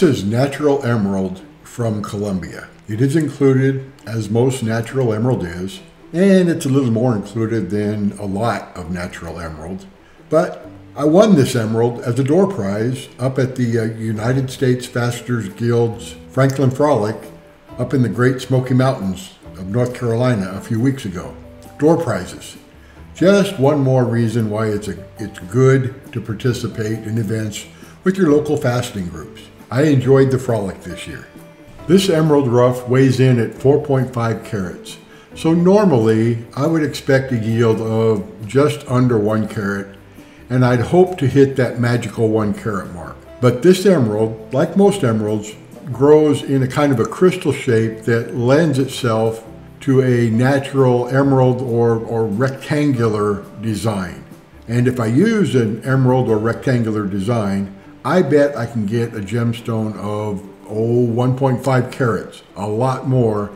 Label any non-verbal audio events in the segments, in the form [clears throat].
This is natural emerald from Colombia. It is included, as most natural emerald is, and it's a little more included than a lot of natural emerald. But I won this emerald as a door prize up at the uh, United States Faceters Guild's Franklin Frolic up in the Great Smoky Mountains of North Carolina a few weeks ago. Door prizes. Just one more reason why it's, a, it's good to participate in events with your local faceting groups. I enjoyed the frolic this year. This emerald rough weighs in at 4.5 carats. So normally I would expect a yield of just under one carat and I'd hope to hit that magical one carat mark. But this emerald, like most emeralds, grows in a kind of a crystal shape that lends itself to a natural emerald or, or rectangular design. And if I use an emerald or rectangular design, I bet I can get a gemstone of, oh, 1.5 carats, a lot more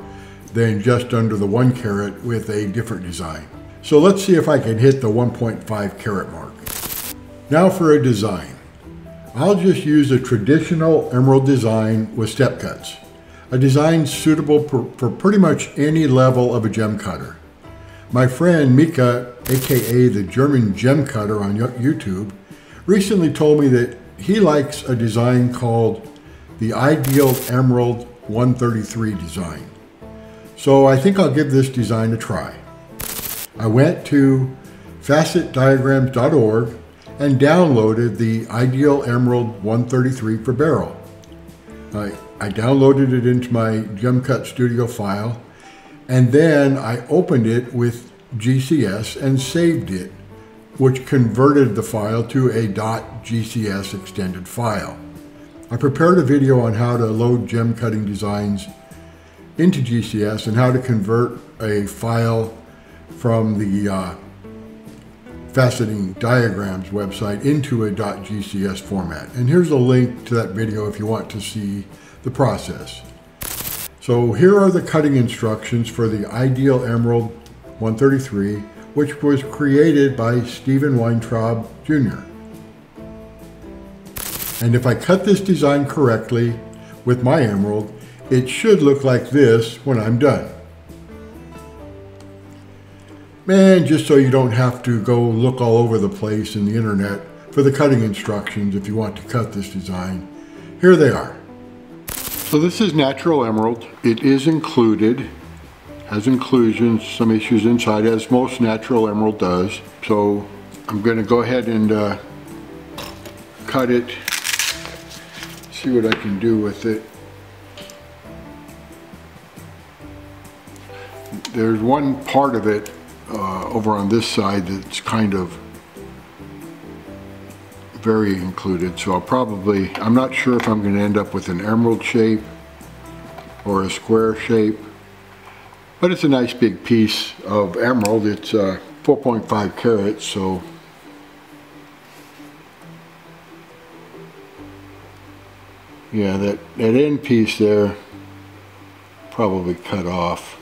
than just under the one carat with a different design. So let's see if I can hit the 1.5 carat mark. Now for a design. I'll just use a traditional emerald design with step cuts. A design suitable for, for pretty much any level of a gem cutter. My friend Mika, aka the German gem cutter on YouTube, recently told me that he likes a design called the Ideal Emerald 133 design. So I think I'll give this design a try. I went to facetdiagrams.org and downloaded the Ideal Emerald 133 for barrel. I, I downloaded it into my GemCut Studio file and then I opened it with GCS and saved it which converted the file to a .gcs extended file. I prepared a video on how to load gem cutting designs into GCS and how to convert a file from the uh, faceting diagrams website into a .gcs format. And here's a link to that video if you want to see the process. So here are the cutting instructions for the Ideal Emerald 133 which was created by Steven Weintraub Jr. And if I cut this design correctly with my emerald, it should look like this when I'm done. Man, just so you don't have to go look all over the place in the internet for the cutting instructions if you want to cut this design, here they are. So this is natural emerald. It is included has inclusions, some issues inside, as most natural emerald does. So I'm going to go ahead and uh, cut it, see what I can do with it. There's one part of it uh, over on this side that's kind of very included. So I'll probably, I'm not sure if I'm going to end up with an emerald shape or a square shape. But it's a nice big piece of emerald. It's uh, 4.5 carats, so yeah, that, that end piece there probably cut off.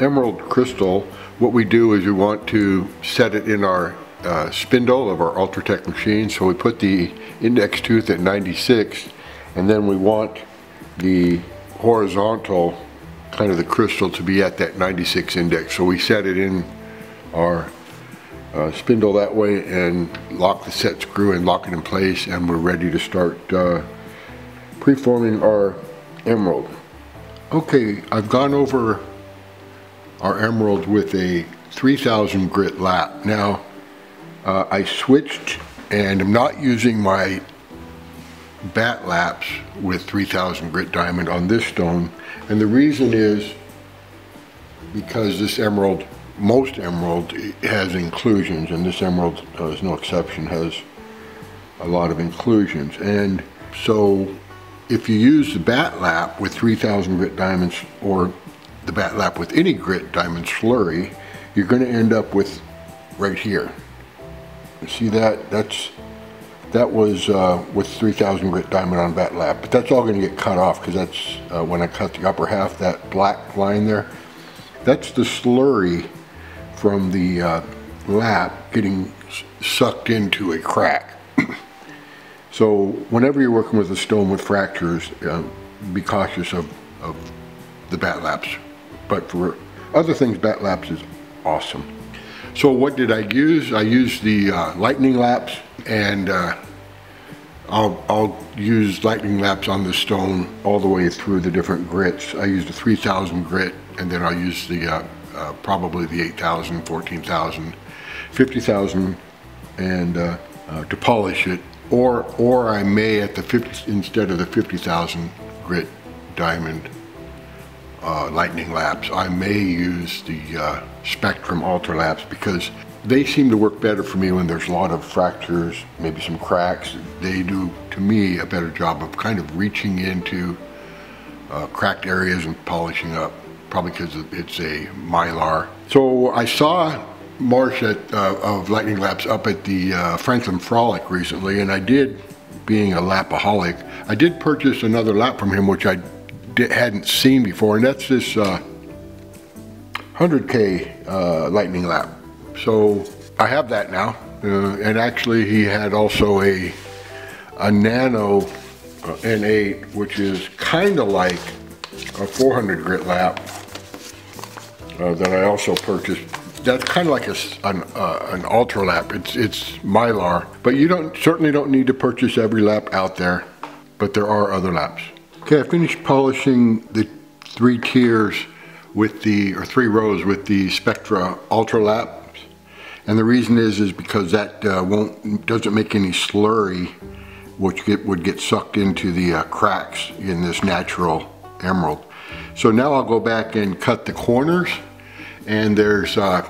Emerald crystal, what we do is we want to set it in our uh, spindle of our Ultra Tec machine. So we put the index tooth at 96 and then we want the horizontal kind of the crystal to be at that 96 index. So we set it in our uh, spindle that way and lock the set screw and lock it in place and we're ready to start uh, preforming our emerald. Okay, I've gone over our emerald with a 3000 grit lap. Now, uh, I switched and I'm not using my bat laps with 3000 grit diamond on this stone. And the reason is because this emerald, most emerald has inclusions and this emerald uh, is no exception, has a lot of inclusions. And so if you use the bat lap with 3000 grit diamonds or the bat lap with any grit diamond slurry, you're going to end up with right here. You see that? That's That was uh, with 3000 grit diamond on bat lap, but that's all going to get cut off because that's uh, when I cut the upper half, that black line there, that's the slurry from the uh, lap getting sucked into a crack. [clears throat] so whenever you're working with a stone with fractures, uh, be cautious of, of the bat laps. But for other things, bat laps is awesome. So what did I use? I used the uh, lightning laps and uh, I'll, I'll, use lightning laps on the stone all the way through the different grits. I used a 3000 grit and then I'll use the uh, uh probably the 8000, 14,000, 50,000 and uh, uh, to polish it or or I may at the 50 instead of the 50,000 grit diamond uh, lightning laps, I may use the uh, Spectrum Ultra Laps because they seem to work better for me when there's a lot of fractures, maybe some cracks. They do, to me, a better job of kind of reaching into uh, cracked areas and polishing up, probably because it's a mylar. So I saw Marsh at, uh, of Lightning Laps up at the uh, Franklin Frolic recently, and I did, being a lapaholic, I did purchase another lap from him, which I hadn't seen before, and that's this uh, 100K uh, lightning lap. So I have that now, uh, and actually he had also a, a Nano uh, N8, which is kind of like a 400 grit lap uh, that I also purchased. That's kind of like a, an, uh, an ultra lap. It's, it's Mylar, but you don't certainly don't need to purchase every lap out there, but there are other laps. Okay, I finished polishing the three tiers with the, or three rows with the Spectra Ultra Laps. And the reason is, is because that uh, won't, doesn't make any slurry, which get, would get sucked into the uh, cracks in this natural emerald. So now I'll go back and cut the corners and there's uh,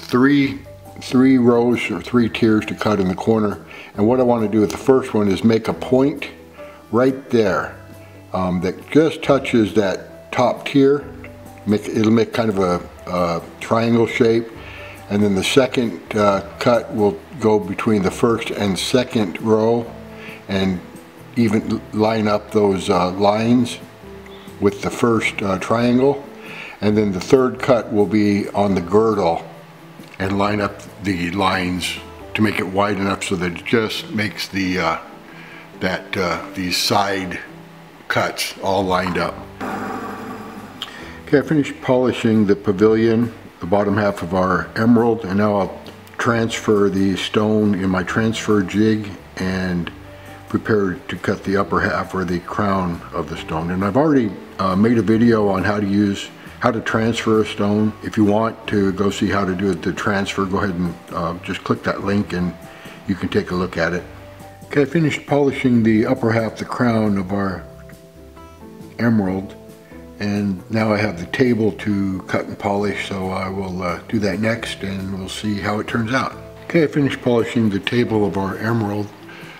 three, three rows or three tiers to cut in the corner. And what I want to do with the first one is make a point right there um, that just touches that top tier. Make, it'll make kind of a, a triangle shape. And then the second uh, cut will go between the first and second row and even line up those uh, lines with the first uh, triangle. And then the third cut will be on the girdle and line up the lines to make it wide enough so that it just makes the uh, that uh, these side cuts all lined up. Okay, I finished polishing the pavilion, the bottom half of our emerald, and now I'll transfer the stone in my transfer jig and prepare to cut the upper half or the crown of the stone. And I've already uh, made a video on how to use, how to transfer a stone. If you want to go see how to do it, the transfer, go ahead and uh, just click that link and you can take a look at it. Okay, I finished polishing the upper half, the crown of our emerald and now I have the table to cut and polish so I will uh, do that next and we'll see how it turns out. Okay, I finished polishing the table of our emerald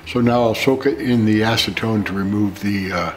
so now I'll soak it in the acetone to remove the uh,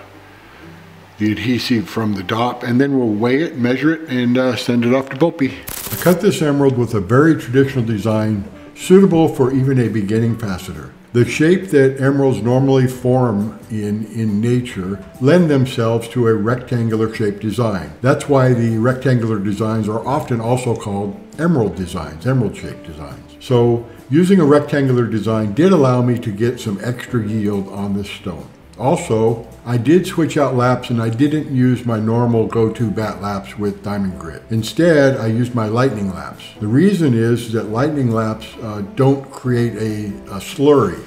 the adhesive from the dop and then we'll weigh it, measure it, and uh, send it off to Bopie. I cut this emerald with a very traditional design suitable for even a beginning faceter. The shape that emeralds normally form in, in nature lend themselves to a rectangular shaped design. That's why the rectangular designs are often also called emerald designs, emerald shaped designs. So using a rectangular design did allow me to get some extra yield on this stone. Also, I did switch out laps and I didn't use my normal go-to bat laps with diamond grit. Instead, I used my lightning laps. The reason is that lightning laps uh, don't create a, a slurry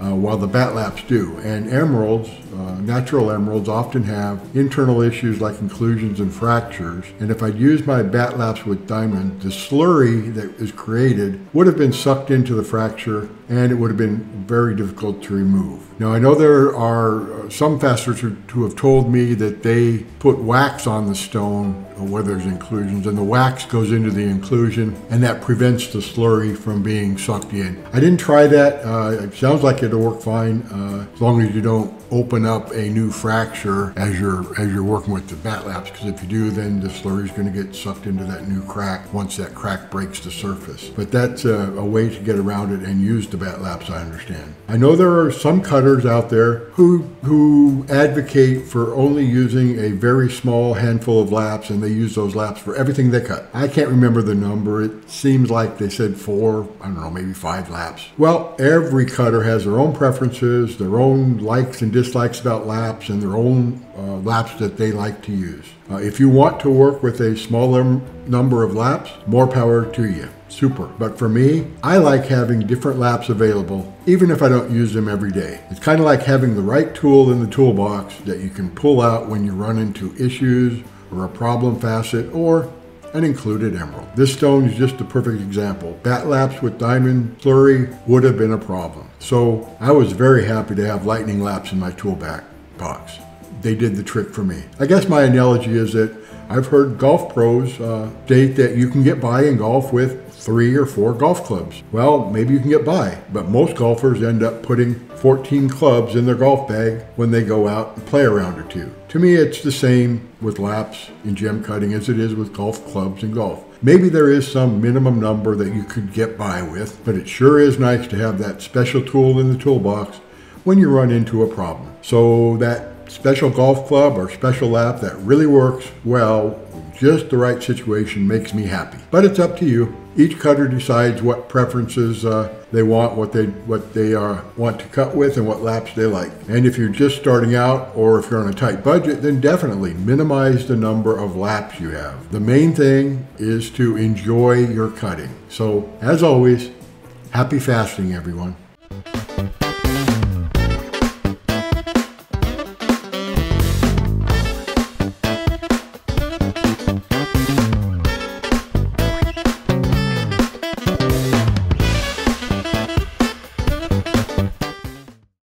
uh, while the bat laps do. And emeralds, uh, natural emeralds, often have internal issues like inclusions and fractures. And if I'd used my bat laps with diamond, the slurry that is created would have been sucked into the fracture and it would have been very difficult to remove. Now I know there are some faceters who have told me that they put wax on the stone where there's inclusions and the wax goes into the inclusion and that prevents the slurry from being sucked in. I didn't try that. Uh, it sounds like it'll work fine uh, as long as you don't open up a new fracture as you're as you're working with the bat laps because if you do then the slurry is going to get sucked into that new crack once that crack breaks the surface. But that's a, a way to get around it and use the bat laps, I understand. I know there are some cutters out there who who advocate for only using a very small handful of laps and they use those laps for everything they cut. I can't remember the number. It seems like they said four, I don't know, maybe five laps. Well, every cutter has their own preferences, their own likes and dislikes about laps, and their own uh, laps that they like to use. Uh, if you want to work with a smaller number of laps, more power to you. Super. But for me, I like having different laps available, even if I don't use them every day. It's kind of like having the right tool in the toolbox that you can pull out when you run into issues or a problem facet or an included emerald. This stone is just a perfect example. Bat laps with diamond slurry would have been a problem. So I was very happy to have lightning laps in my tool back box. They did the trick for me. I guess my analogy is that I've heard golf pros uh, state that you can get by in golf with three or four golf clubs. Well, maybe you can get by, but most golfers end up putting 14 clubs in their golf bag when they go out and play a round or two. To me, it's the same with laps in gem cutting as it is with golf clubs and golf. Maybe there is some minimum number that you could get by with, but it sure is nice to have that special tool in the toolbox when you run into a problem. So that special golf club or special lap that really works well just the right situation makes me happy. But it's up to you. Each cutter decides what preferences uh, they want, what they what they uh, want to cut with, and what laps they like. And if you're just starting out, or if you're on a tight budget, then definitely minimize the number of laps you have. The main thing is to enjoy your cutting. So, as always, happy faceting, everyone.